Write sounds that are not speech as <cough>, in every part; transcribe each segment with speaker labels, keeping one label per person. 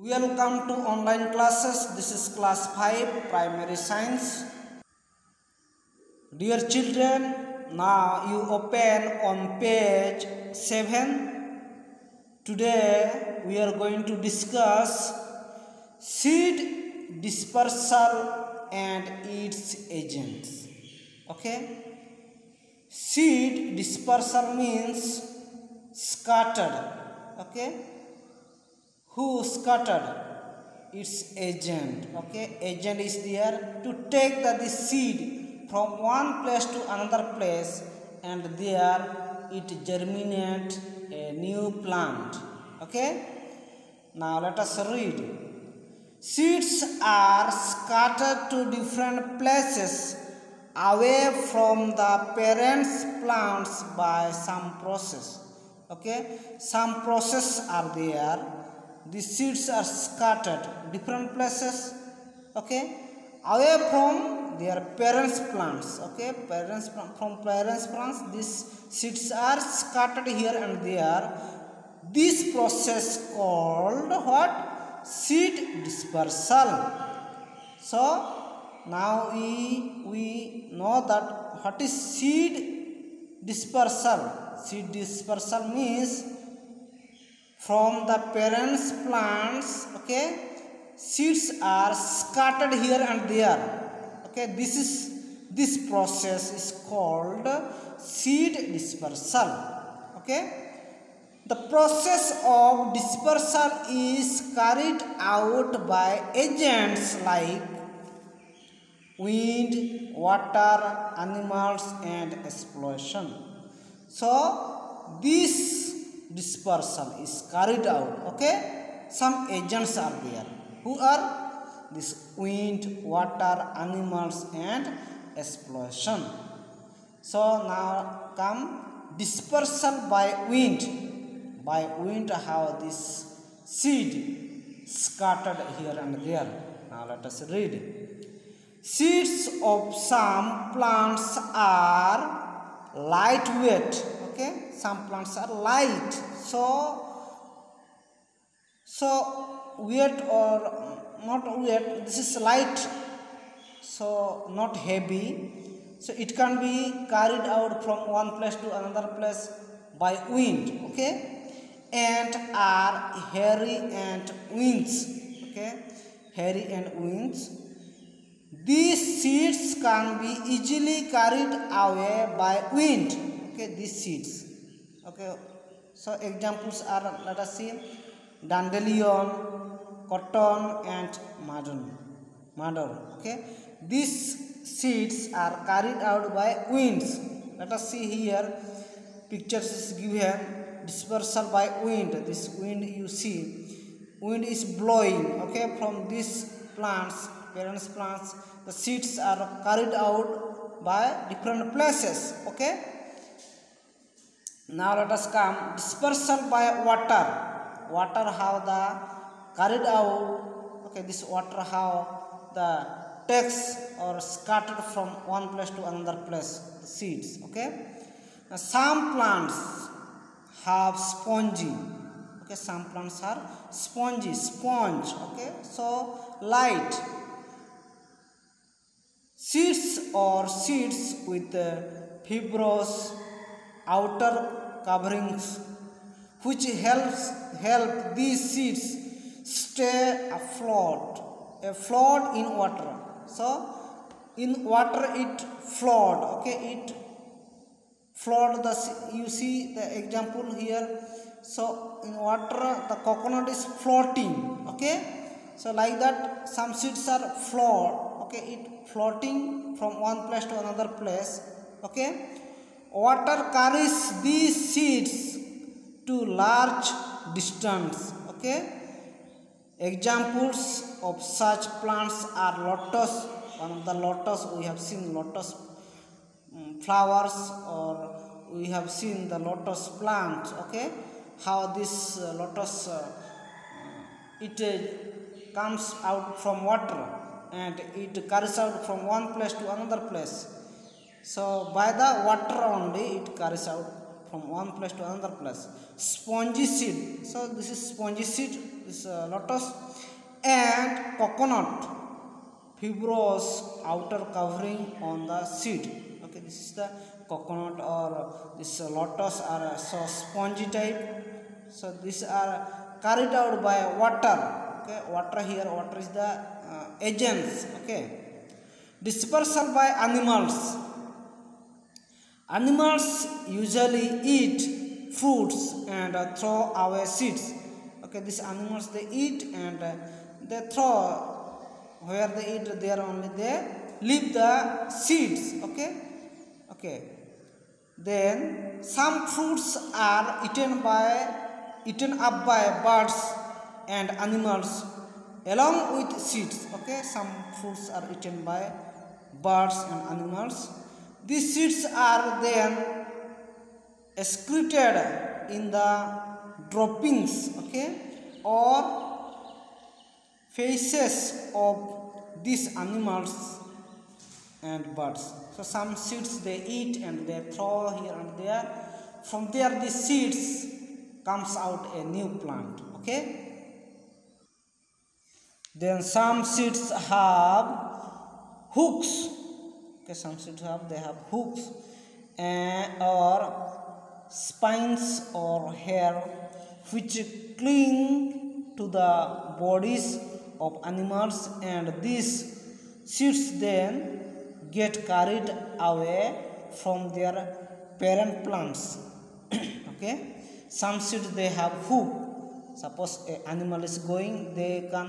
Speaker 1: Welcome to online classes. This is class 5 primary science. Dear children, now you open on page 7. Today we are going to discuss seed dispersal and its agents. Okay? Seed dispersal means scattered. Okay? Who scattered its agent? Okay agent is there to take the, the seed from one place to another place and there it germinate a new plant. Okay now let us read. Seeds are scattered to different places away from the parents plants by some process. Okay some process are there the seeds are scattered different places okay? Away from their parents plants okay? Parents from parents plants these seeds are scattered here and there. This process called what? Seed dispersal. So now we we know that what is seed dispersal? Seed dispersal means from the parents plants okay seeds are scattered here and there. Okay this is this process is called seed dispersal. Okay the process of dispersal is carried out by agents like wind water animals and explosion. So this dispersal is carried out okay? Some agents are there who are this wind water animals and explosion. So now come dispersal by wind. By wind how this seed scattered here and there. Now let us read. Seeds of some plants are lightweight okay? Some plants are light. So so weight or not weight this is light. So not heavy. So it can be carried out from one place to another place by wind. Okay? And are hairy and wings okay? Hairy and wings these seeds can be easily carried away by wind okay these seeds. Okay so examples are let us see dandelion cotton and madon madon okay. These seeds are carried out by winds. Let us see here pictures is given dispersal by wind. This wind you see wind is blowing okay. From these plants parents plants the seeds are carried out by different places okay now let us come. Dispersal by water. Water how the carried out. Okay this water how the takes or scattered from one place to another place the seeds. Okay? Now some plants have spongy. Okay some plants are spongy sponge. Okay? So light. Seeds or seeds with fibrous outer coverings which helps help these seeds stay afloat afloat in water. So in water it float okay it float the you see the example here. So in water the coconut is floating okay? So like that some seeds are float okay? It floating from one place to another place okay water carries these seeds to large distance okay? Examples of such plants are lotus one of the lotus we have seen lotus um, flowers or we have seen the lotus plant okay? How this uh, lotus uh, it uh, comes out from water and it carries out from one place to another place so by the water only it carries out from one place to another place spongy seed. So this is spongy seed. This uh, lotus. And coconut. Fibrous outer covering on the seed. Okay this is the coconut or this uh, lotus are uh, so spongy type. So these are carried out by water. Okay water here water is the uh, agents. Okay. Dispersal by animals animals usually eat fruits and uh, throw away seeds. Okay these animals they eat and uh, they throw. Where they eat there only they leave the seeds. Okay? Okay. Then some fruits are eaten by eaten up by birds and animals along with seeds. Okay? Some fruits are eaten by birds and animals these seeds are then excreted in the droppings okay? Or faces of these animals and birds. So some seeds they eat and they throw here and there. From there the seeds comes out a new plant okay? Then some seeds have hooks some seeds have they have hooks eh, or spines or hair which cling to the bodies of animals and these seeds then get carried away from their parent plants. <coughs> Okay? Some seeds they have hook. Suppose a animal is going they can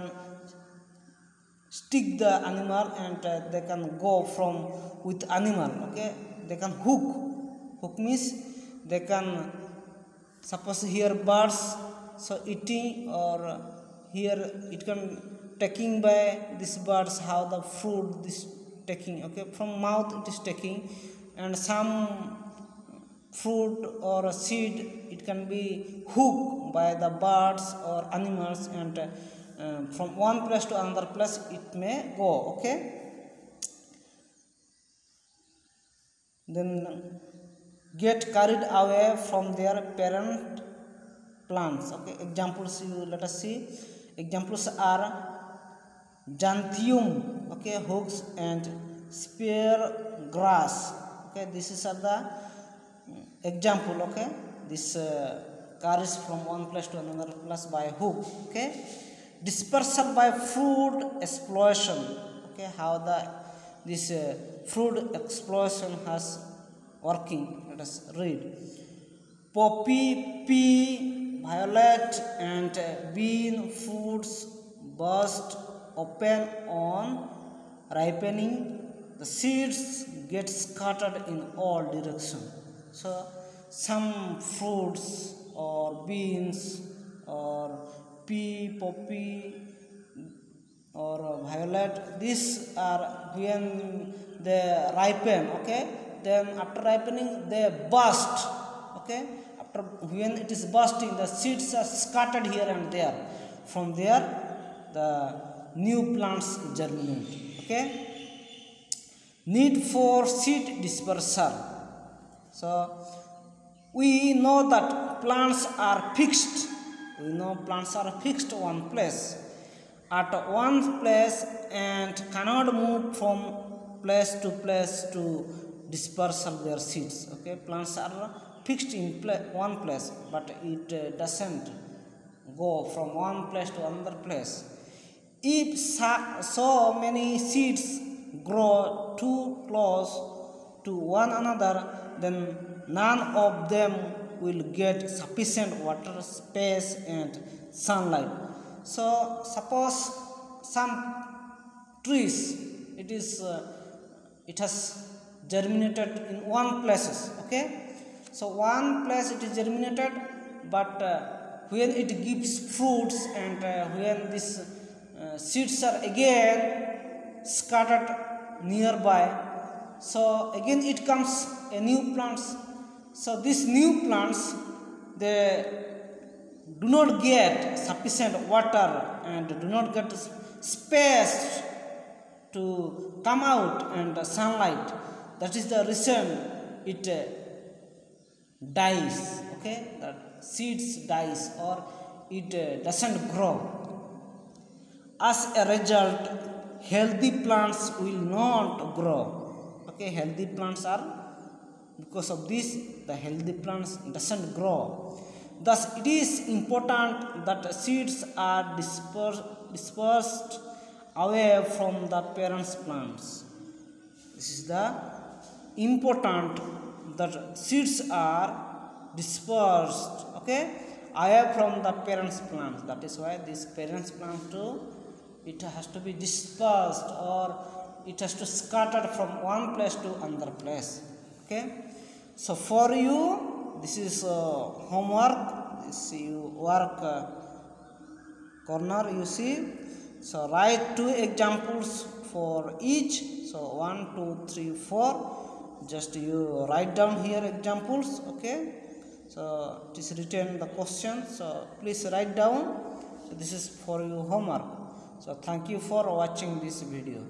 Speaker 1: stick the animal and uh, they can go from with animal okay? They can hook. Hook means they can suppose here birds so eating or here it can taking by these birds how the food this taking okay? From mouth it is taking and some fruit or a seed it can be hooked by the birds or animals and uh, from one place to another place it may go okay then get carried away from their parent plants okay examples you let us see examples are Xanthium, okay, hooks and spear grass. Okay, this is the example. Okay, this uh, carries from one place to another place by hook. Okay, dispersal by food explosion. Okay, how the this uh, food explosion has working. Let us read. Poppy, pea, violet, and uh, bean foods burst open on ripening the seeds get scattered in all directions so some fruits or beans or pea poppy or violet. These are when they ripen okay? Then after ripening they burst okay? After when it is bursting the seeds are scattered here and there. From there the new plants germinate okay? Need for seed dispersal so we know that plants are fixed we know plants are fixed one place. At one place and cannot move from place to place to dispersal their seeds okay? Plants are fixed in pla one place but it uh, doesn't go from one place to another place. If so many seeds grow too close to one another, then none of them will get sufficient water, space, and sunlight. So, suppose some trees, it is, uh, it has germinated in one places. Okay, so one place it is germinated, but uh, when it gives fruits and uh, when this uh, seeds are again scattered nearby so again it comes a new plants so these new plants they do not get sufficient water and do not get space to come out and sunlight. That is the reason it uh, dies okay? That seeds dies or it uh, doesn't grow. As a result healthy plants will not grow okay? Healthy plants are because of this the healthy plants doesn't grow. Thus it is important that seeds are dispersed, dispersed away from the parents plants. This is the important that seeds are dispersed okay away from the parents plants. That is why this parents plant too it has to be dispersed or it has to scattered from one place to another place okay so for you this is uh, homework. This you work uh, corner you see. So write two examples for each. So one two three four. Just you write down here examples okay? So it is written the question. So please write down. So this is for your homework. So thank you for watching this video